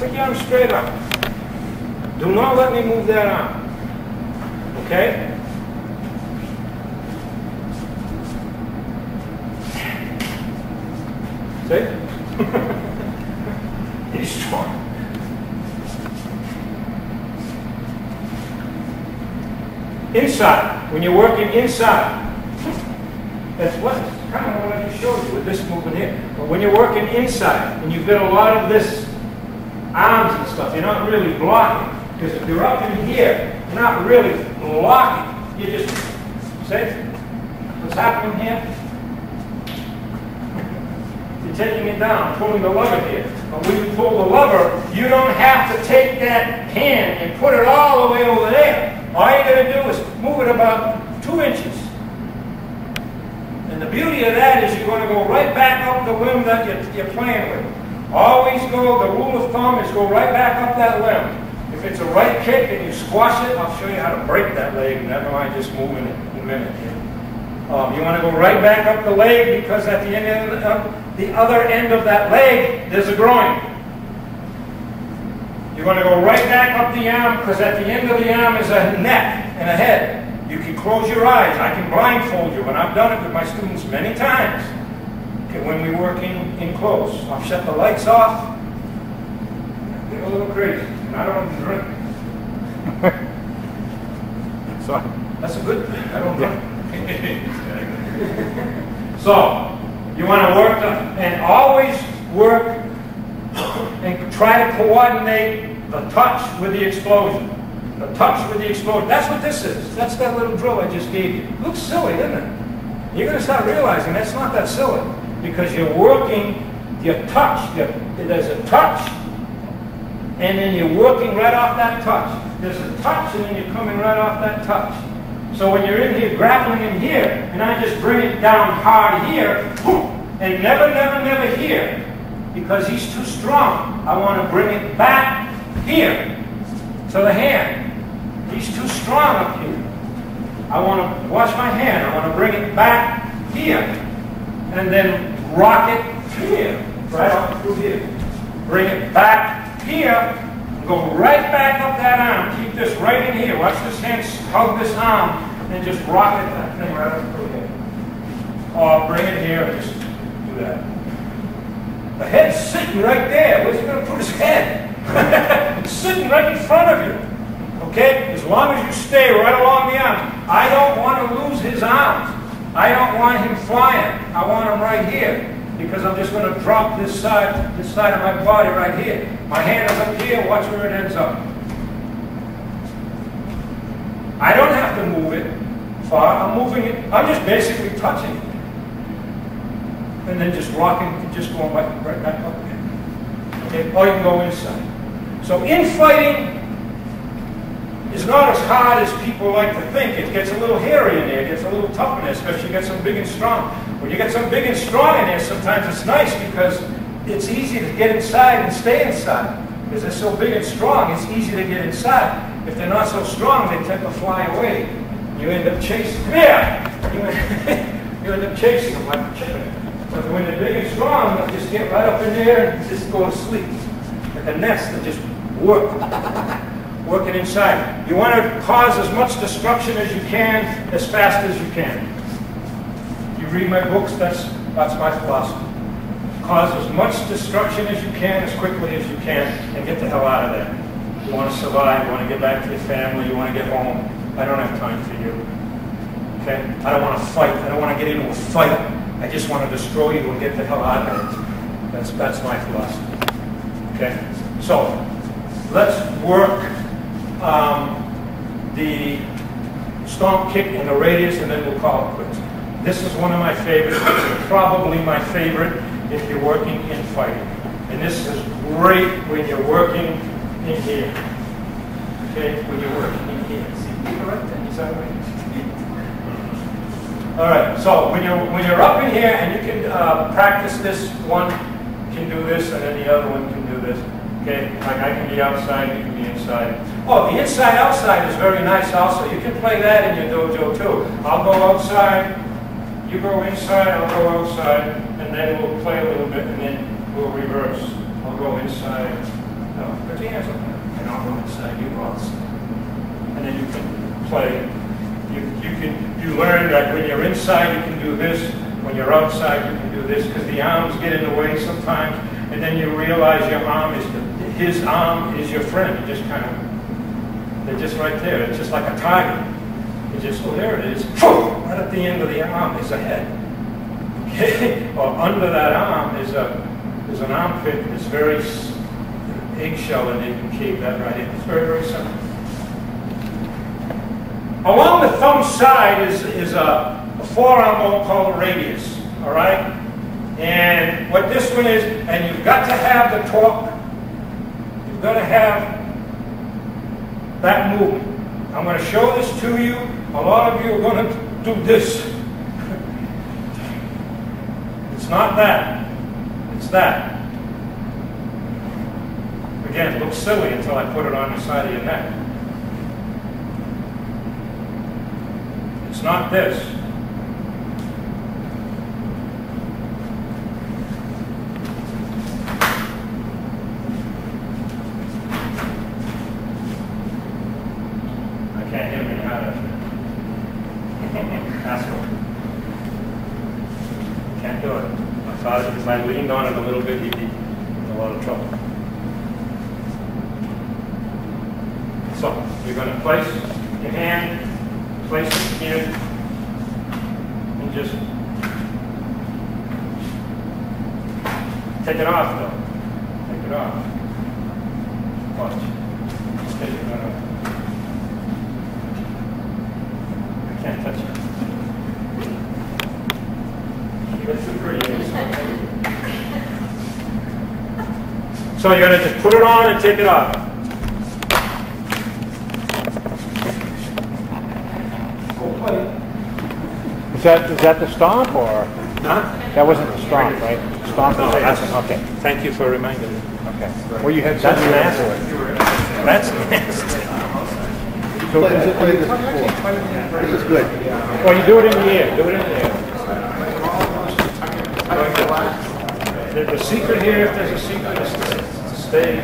Put your arm straight up. Do not let me move that arm. Okay? See? He's strong. Inside, when you're working inside, that's what, kind of what I just showed you with this movement here. But when you're working inside, and you've got a lot of this arms and stuff, you're not really blocking. Because if you're up in here, you're not really blocking. You just, see what's happening here? You're taking it down, pulling the lever here. But when you pull the lever, you don't have to take that hand and put it all the way over there. All you're going to do is move it about two inches. And the beauty of that is you're going to go right back up the limb that you're, you're playing with. Always go, the rule of thumb is go right back up that limb. If it's a right kick and you squash it, I'll show you how to break that leg. Never mind just moving it in a minute here. Um, you want to go right back up the leg because at the end of the, uh, the other end of that leg, there's a groin. You're going to go right back up the arm because at the end of the arm is a neck and a head. You can close your eyes. I can blindfold you, and I've done it with my students many times. Okay, when we work in, in close, I'll shut the lights off. Get a little crazy, and I don't drink. So, That's a good thing. I don't drink. so, you want to work the, and always work and try to coordinate the touch with the explosion. The touch with the explosion. That's what this is. That's that little drill I just gave you. Looks silly, doesn't it? You're going to start realizing that's not that silly because you're working your touch. There's a touch, and then you're working right off that touch. There's a touch, and then you're coming right off that touch. So when you're in here grappling in here, and I just bring it down hard here, and never, never, never here, because he's too strong. I want to bring it back here to the hand. He's too strong up here. I want to wash my hand. I want to bring it back here. And then rock it here, right up through here. Bring it back here. Go right back up that arm. Keep this right in here. Watch this hand hug this arm and just rock it that thing right up through here. Or bring it here and just do that. The head's sitting right there. Where's he going to put his head? sitting right in front of you. Okay? As long as you stay right along the arms. I don't want to lose his arms. I don't want him flying. I want him right here. Because I'm just going to drop this side, this side of my body right here. My hand is up here. Watch where it ends up. I don't have to move it far. I'm moving it. I'm just basically touching it and then just rocking, just going right, right back up again. Okay, or you can go inside. So infighting is not as hard as people like to think. It gets a little hairy in there, it gets a little tough in there, especially you get some big and strong. When you get some big and strong in there, sometimes it's nice because it's easy to get inside and stay inside. Because they're so big and strong, it's easy to get inside. If they're not so strong, they tend to fly away. You end up chasing them. Yeah! You end, you end up chasing them like a chicken. But when they're big and strong, they'll just get right up in there and just go to sleep. Like a nest, and just work. Working inside. You want to cause as much destruction as you can, as fast as you can. You read my books, that's, that's my philosophy. Cause as much destruction as you can, as quickly as you can, and get the hell out of there. You want to survive, you want to get back to your family, you want to get home. I don't have time for you. Okay? I don't want to fight. I don't want to get into a fight. I just want to destroy you and get the hell out of it. That's, that's my philosophy. Okay? So, let's work um, the stomp kick and the radius, and then we'll call it quits. This is one of my favorites. Probably my favorite if you're working in fighting. And this is great when you're working in here. Okay? When you're working in here. See, you right there. You saw it? All right, so when you're, when you're up in here and you can uh, practice this, one can do this and then the other one can do this. Okay, like I can be outside, you can be inside. Oh, the inside outside is very nice also. You can play that in your dojo too. I'll go outside, you go inside, I'll go outside, and then we'll play a little bit and then we'll reverse. I'll go inside, No, put your hands up, and I'll go inside, you go outside. And then you can play, you, you can, you learn that when you're inside, you can do this, when you're outside, you can do this, because the arms get in the way sometimes, and then you realize your arm is, his arm is your friend, you just kind of, they're just right there, it's just like a target. You just, oh, there it is, right at the end of the arm is a head. Okay, or under that arm is a, is an armpit that's very eggshell and you can keep that right in. It's very, very simple. Along the thumb side is, is a, a forearm bone called a radius, all right? And what this one is, and you've got to have the torque, you've got to have that movement. I'm going to show this to you. A lot of you are going to do this. It's not that. It's that. Again, it looks silly until I put it on the side of your neck. It's not this. I can't hear me how to. Ask him. Can't do it. I thought if I leaned on it a little bit, he'd be in a lot of trouble. So, you're going to place your hand, place it here, and just take it off though. Take it off. Watch. Okay, you're gonna- I can't touch it. That's too pretty. So you're gonna just put it on and take it off. Is that, is that the stomp or, Huh? that wasn't the stomp, right? Stomp No, is the that's- okay, Thank you for reminding me. okay. Well, you had That's something nasty. That's nasty. So, It's good. Well, you do it in the air, do it in the air. The, the secret here, if there's a secret, is to to stay,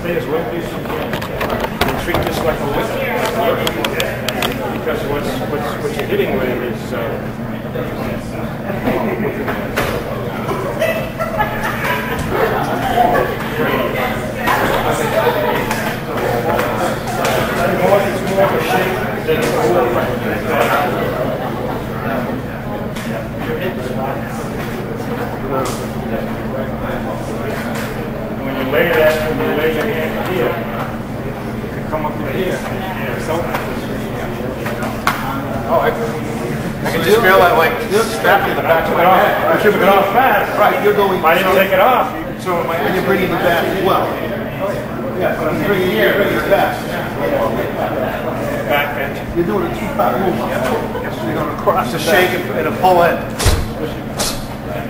stay as limp as you can. And treat this like a whip. Because what's, what's, what you're hitting with is, uh, more, it's more of a shape than a move. And when you lay that, when you lay your hand here, you can come up to here. so- Oh, I, I can just feel that like snap in the back of my it off. neck. I took it off fast. Right, you're going. If I didn't take it off, you- so my, And you're bringing it back as well. Yeah, but I'm bringing, you're bringing it back. back end. You're doing a two-part movement. You're gonna cross a shake and and a pull in.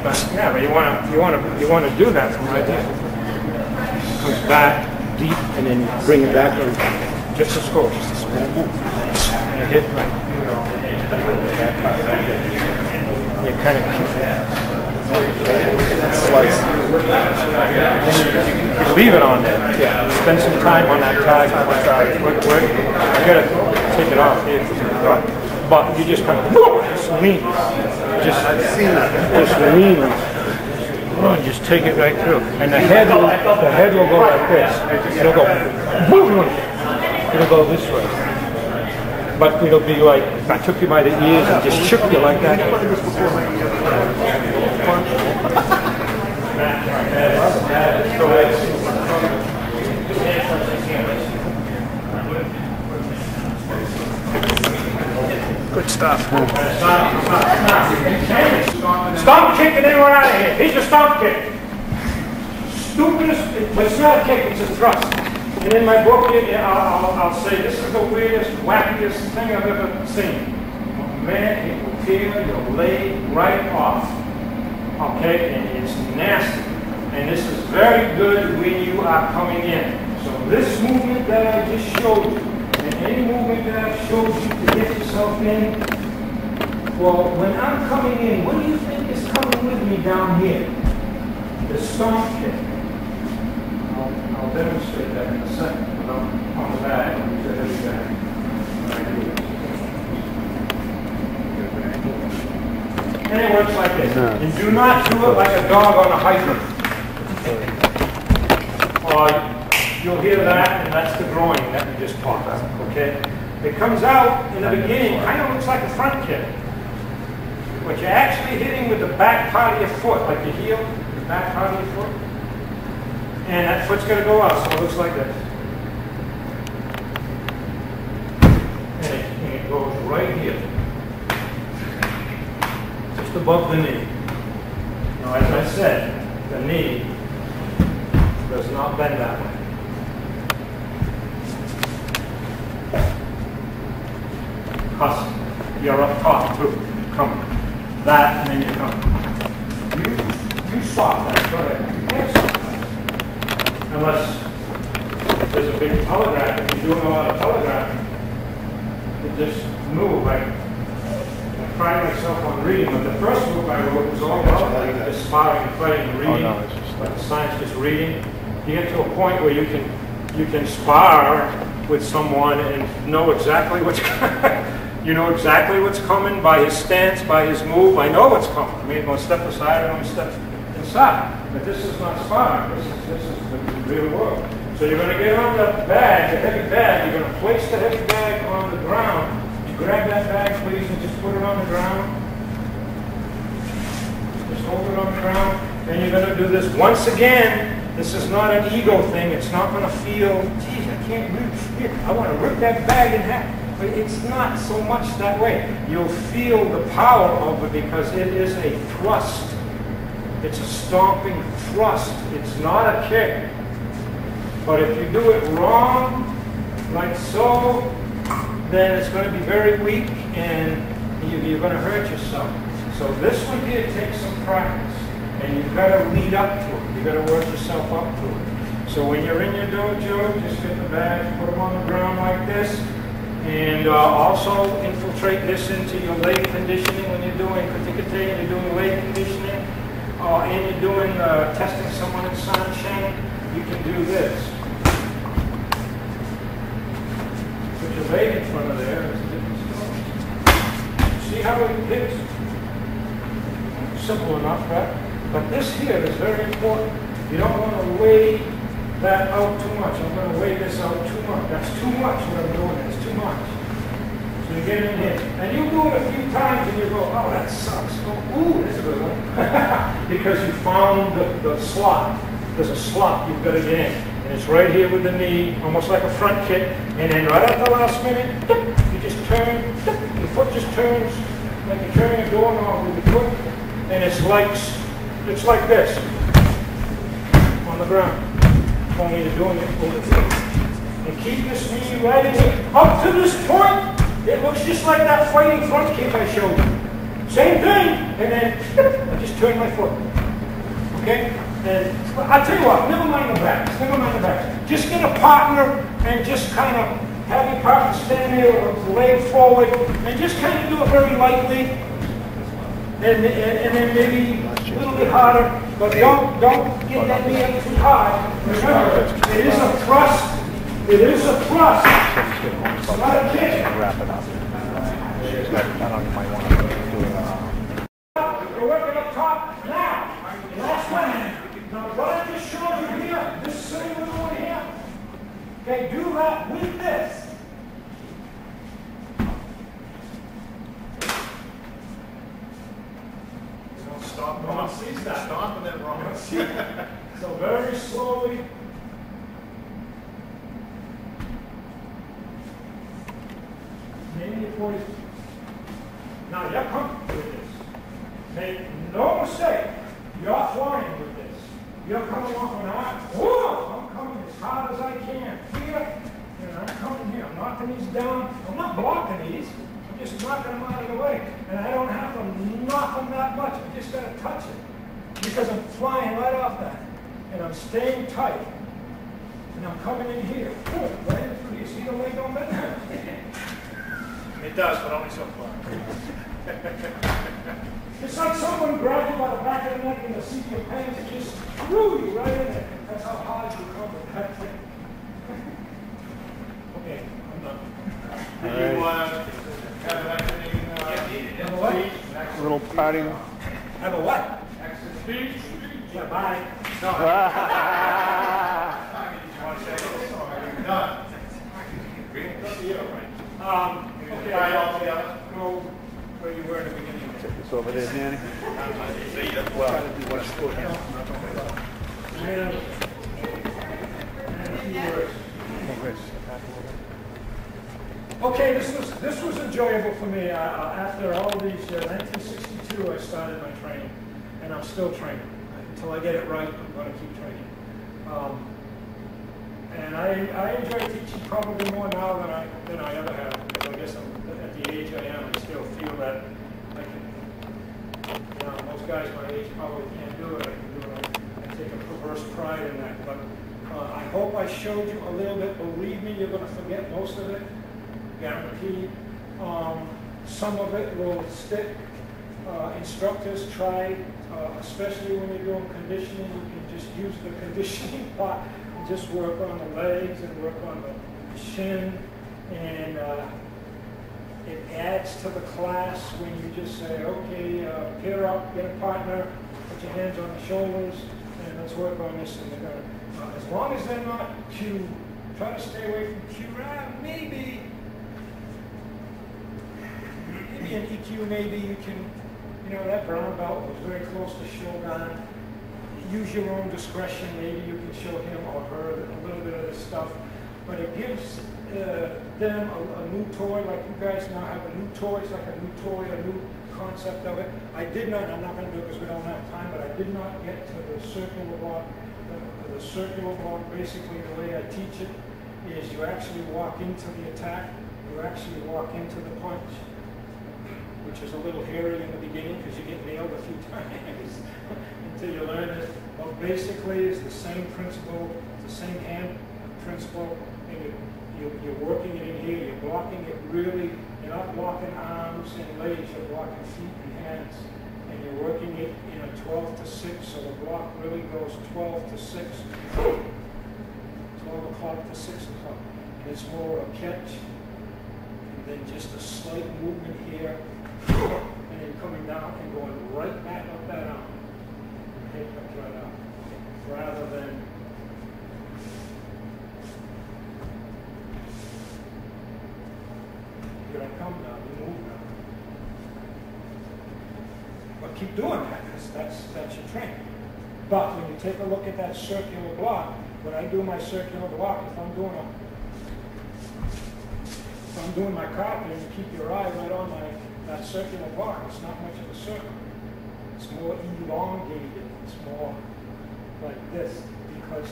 But, yeah, but you wanna, you wanna, you wanna do that from right here. Back deep and then bring it back and just a score, just a small. And you hit right. You kind of you leave it on there. Yeah. Spend some time on that tag. Work, work. You gotta take it off. But- But you just kind of, just lean. Just, just lean. And Just take it right through. And the head, will, the head will go like this. It'll go. It'll go this way. But it'll be like, I took you by the ears and just shook you like that. Good stuff. Stomp kick and then run out of here. He's your stop kick. Stupidest, but it's not a kick, it's a thrust. And in my book, I'll, I'll, I'll say this is the weirdest, wackiest thing I've ever seen. A Man, will tear your leg right off. Okay, and it's nasty. And this is very good when you are coming in. So this movement that I just showed you, any movement that I showed you to get yourself in, well, when I'm coming in, what do you think is coming with me down here? The stomp kick. I'll, I'll I'll demonstrate that in a second, but I'm on the bag, the heavy bag. And it works like this. And do not do it like a dog on a hydrant. Or uh, you'll hear that, and that's the groin that we just okay? It comes out in the beginning, kind of looks like a front kick. But you're actually hitting with the back part of your foot, like your heel, the back part of your foot. And that foot's gonna go out, so it looks like this. And it, and it goes right here. Just above the knee. Now, as I said, the knee does not bend that way. You're up top too. Come. That, and then you come. You, you swap that, go ahead. You can't swap that. Unless there's a big telegraph, if you're doing a lot of telegraphing, you just move, like, I pride myself on reading, but the first book I wrote was all about like just sparring, fighting, and oh, reading. no, it's just the science just reading. You get to a point where you can, you can spar with someone and know exactly what's, you know exactly what's coming by his stance, by his move. I know what's coming. I mean, I'm gonna step aside, I'm gonna step inside. But this is not sparring, this is, this is the real world. So you're gonna get on the bag, the heavy bag, you're gonna place the heavy bag on the ground. You grab that bag, please, and just put it on the ground. Just hold it on the ground, and you're gonna do this once again. This is not an ego thing. It's not gonna feel, geez, I can't reach here. I wanna rip that bag in half. But it's not so much that way. You'll feel the power of it because it is a thrust. It's a stomping thrust. It's not a kick. But if you do it wrong, like so, then it's going to be very weak and you- you're going to hurt yourself. So this one here takes some practice, and you've got to lead up to it. You've got to work yourself up to it. So when you're in your dojo, just get the bags, put them on the ground like this, and uh, also infiltrate this into your leg conditioning when you're doing katikate, and you're doing leg conditioning, uh, and you're doing uh, testing someone in Sanchin, you can do this. Put your leg in front of there. See how it hits? Simple enough, right? But this here is very important. You don't want to weigh that out too much. I'm going to weigh this out too much. That's too much what I'm doing. Too much. So you get in here. And you do it a few times and you go, oh, that sucks. Oh, ooh, that's a good one. because you found the, the slot. There's a slot you've got to get in. And it's right here with the knee, almost like a front kick. And then right at the last minute, you just turn, your foot just turns like you're turning a doorknob with your foot. And it's like, it's like this on the ground. Only you're doing it over here. And keep this knee right in here. Up to this point, it looks just like that fighting front kick I showed you. Same thing, and then I just turn my foot. Okay? And I'll tell you what, never mind the backs, never mind the backs. Just get a partner and just kind of have your partner stand there with the leg forward and just kind of do it very lightly. And, and, and then maybe a little bit harder, but don't, don't get that knee up too high. Remember, it is a thrust, it is a thrust. It's not a kick. Wrap it up. I don't know, you might want to do it, uh, We're working up top now. Last one. Now, what I just showed you here, this same doing here, okay, do that with this. You don't stop, no one sees that. Stop and then You wrong. don't see it. So very slowly. Maybe forty. Now you're comfortable with this. Make no mistake, you're flying with this. You're coming off an arc. Whoa! I'm coming as hard as I can. Here, and I'm coming here. I'm knocking these down. I'm not blocking these. I'm just knocking them out of the way. And I don't have to knock them that much. I just gotta touch it. Because I'm flying right off that. And I'm staying tight. And I'm coming in here. Boom, right in through. You see the leg on that? It does, but only so far. It's like someone grabbed you by the back of the neck in the seat of your pants and just threw you right in there. That's how hard you come with that thing. Okay, I'm done. Do you want to have an acting, uh, Have a what? speech? Little parting. Have a what? Exit speech? Yeah, bye. One second. Okay. Over there, Danny. Words. Okay, this was, this was enjoyable for me. Uh, after all these, uh, 1962, I started my training, and I'm still training. Until I get it right, I'm going to keep training. Um, and I, I enjoy teaching probably more now than I, than I ever have, because I guess I'm, at the age I am, I still feel that I can, you know, most guys my age probably can't do it, I can do it. I take a perverse pride in that, but uh, I hope I showed you a little bit. Believe me, you're going to forget most of it, guaranteed. Um, some of it will stick. Uh, instructors try, uh, especially when you're doing conditioning, you can just use the conditioning part just work on the legs and work on the shin and uh, it adds to the class when you just say, okay, uh, pair up, get a partner, put your hands on the shoulders, and let's work on this. And they're gonna, uh, as long as they're not kyu, try to stay away from kyu. Uh, maybe, maybe an ikkyu, maybe you can, you know, that brown belt was very close to Shodan. Use your own discretion. Maybe you can show him or her a little bit of this stuff. But it gives uh, them a, a new toy, like you guys now have a new toy, it's like a new toy, a new concept of it. I did not, I'm not going to do it because we don't have time, but I did not get to the circular walk. The, the circular walk, basically the way I teach it, is you actually walk into the attack, you actually walk into the punch, which is a little hairy in the beginning because you get nailed a few times until you learn it. But basically, it's the same principle, the same hand principle, and you, you, you're working it in here, you're blocking it really, you're not blocking arms and legs, you're blocking feet and hands. And you're working it in a 12 to 6, so the block really goes 12 to 6. 12 o'clock to 6 o'clock. And it's more a catch, then just a slight movement here, and then coming down and going right back up that arm. Okay, comes right out. Rather than Here I come now, you move now. But keep doing that, because that's, that's your training. But when you take a look at that circular block, when I do my circular block, if I'm doing a, if I'm doing my carpet, you keep your eye right on my, that circular block, it's not much of a circle. It's more elongated, it's more like this, because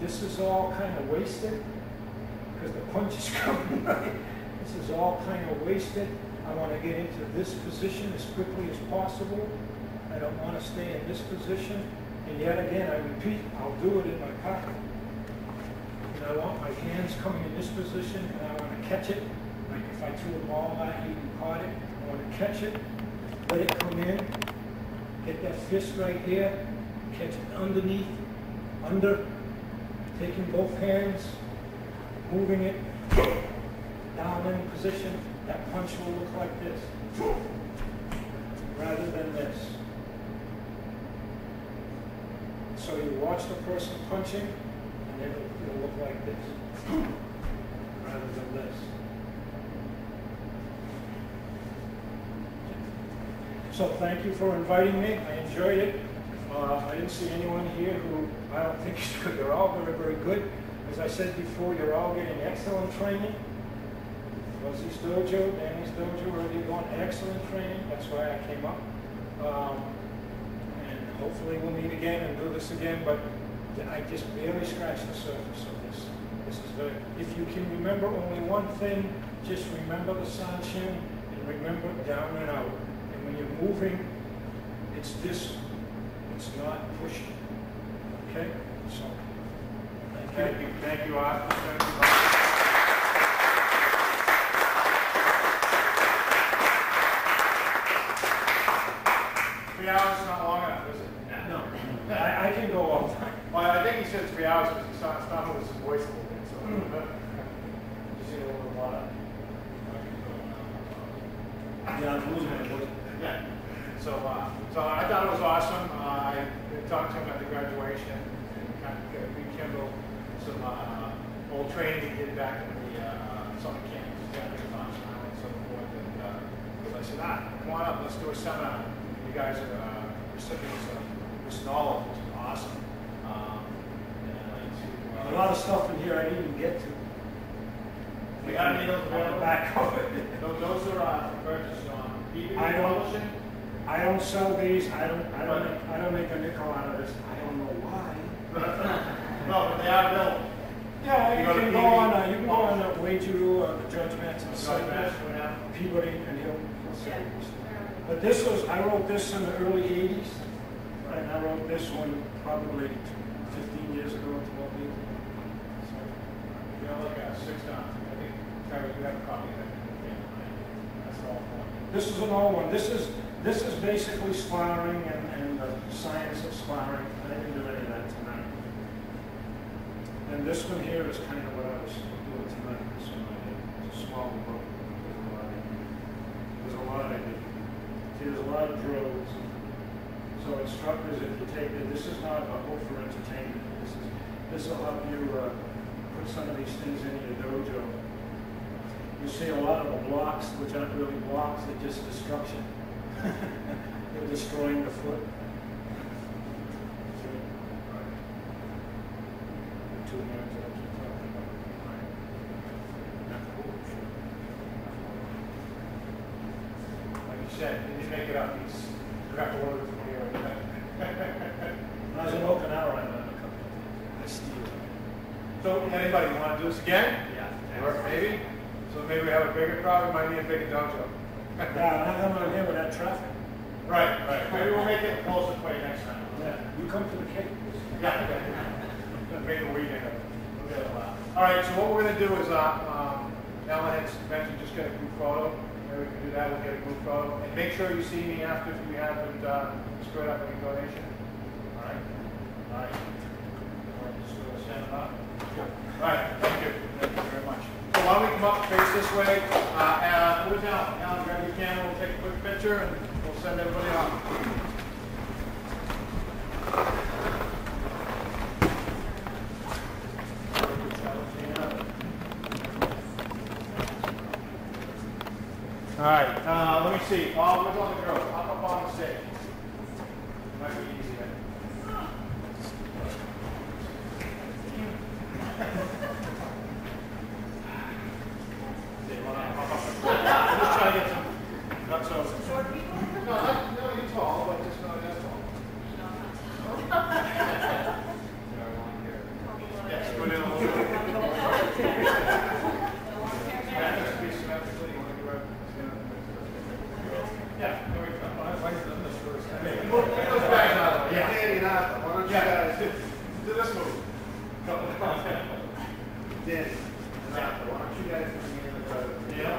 this is all kind of wasted because the punch is coming right. This is all kind of wasted. I want to get into this position as quickly as possible. I don't want to stay in this position. And yet again, I repeat, I'll do it in my pocket. And I want my hands coming in this position, and I want to catch it. If I threw a ball at you, you caught it. I want to catch it, let it come in, get that fist right here, catch it underneath, under, taking both hands, moving it down in position, that punch will look like this, rather than this. So you watch the person punching, and it'll, it'll look like this, rather than this. So thank you for inviting me, I enjoyed it. Uh, I didn't see anyone here who I don't think is good, they're all very, very good. As I said before, you're all getting excellent training. Rosie's dojo, Danny's dojo, already going excellent training. That's why I came up. Um, and hopefully we'll meet again and do this again, but I just barely scratched the surface of this. This is very, if you can remember only one thing, just remember the Sanchin and remember down and out. When you're moving, it's this, it's not pushing. Okay? So, Thank you, thank you, Art. Thank you. Three hours is not long enough, is it? No, I, I can go all time. Well, I think he said three hours because he started, started with his voice a little bit, so. Just need a little bit of water. Yeah, I'm losing my voice. Yeah. So, uh, so I thought it was awesome. Uh, I talked to him at the graduation and kind of get- rekindle some, uh, old training he did back in the, uh, summer camp. down in Foxborough and so forth. And, uh, so I said, ah, come on up, let's do a seminar. You guys are, uh, recipients of this knowledge, which is awesome. Um, and uh, A lot of stuff in here I didn't even get to. We got any of the back of it. Those are, uh, purchased on don't- Publishing. I don't sell these, I don't, I don't, make- I don't make a nickel out of this, I don't know why. No, but they are available. Yeah, You you can go on, uh, you can go on the Uechi-Ryu, uh, the George Mattson Judge site, Mattson, yeah. Peabody, and he'll, he'll sell this. But this was, I wrote this in the early eighties, and I wrote this one probably fifteen years ago, twelve years ago. So, You know, look at six times. I think, Terry, you have a copy of that. That's all. This is an old one, this is, this is basically sparring and, and the science of sparring, I didn't do any of that tonight. And this one here is kind of what I was doing tonight, I did, it's a small book, there's a lot in it. There's a lot in it. See, there's a lot of drills. So instructors, if you take it, this is not a book for entertainment, this is, this will help you, uh, put some of these things in your dojo. You see a lot of the blocks, which aren't really blocks, they're just destruction. They're destroying the foot. See? The Two hands that I keep talking about. Like you said, he didn't make it up. He's, you have to order from here. I was in Okinawa, I learned a couple of things. I steal. So, anybody want to do this again? Yeah. Or maybe? So maybe we have a bigger crowd, we might need a bigger dojo. Yeah, I'm not here with that traffic. Right, right. Maybe we'll make it closer for you next time. Yeah, you come to the Cape. Yeah. Make a weekend of it. We'll get a lot. All right, so what we're gonna do is, uh, um, Alan had mentioned just get a group photo. Maybe we can do that, we'll get a group photo. And make sure you see me after if you haven't, uh, screwed up any donation. All right? All right. All right, just go stand up. All right, thank you. Thank you very much. So why don't we come up, face this way? Uh, uh, where's Alan? Alan, grab your camera, we'll take a quick picture and we'll send everybody off. All right, uh, let me see. Oh, where's all the girls? Hop up on the stage. Might be easier. See, you wanna hop up? I'm just trying to get some, not so. Short people? No, not, no, you're tall, but just not that tall. Yes, go down a little bit. Yeah, just be symmetrically, you wanna go right- Yeah, there we go. I like them this first. Move those guys out of the way. Yeah. Danny and Arthur, why don't you Yeah, guys, do do this move. Come on. Danny and Arthur, why don't you guys bring in the, Yeah.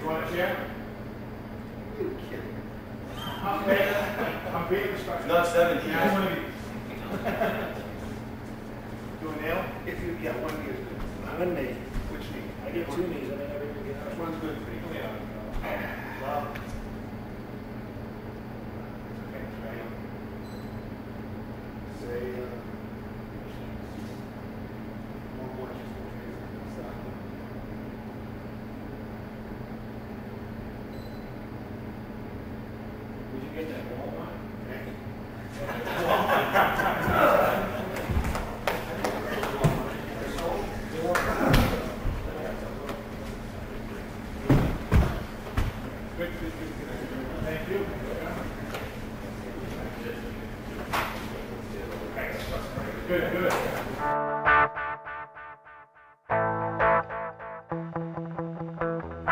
You want a chair? you kidding? I'm being, I'm being respectful. Not 70. Yeah, one of these. Do a nail? If you, yeah, one knee is good. One knee. Which knee? I get two knees, I never even get Which out. one's good for you? Wow. Say, uh, one more just in case. Stop. Would you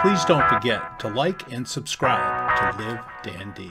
Please don't forget to like and subscribe to Live Dan D.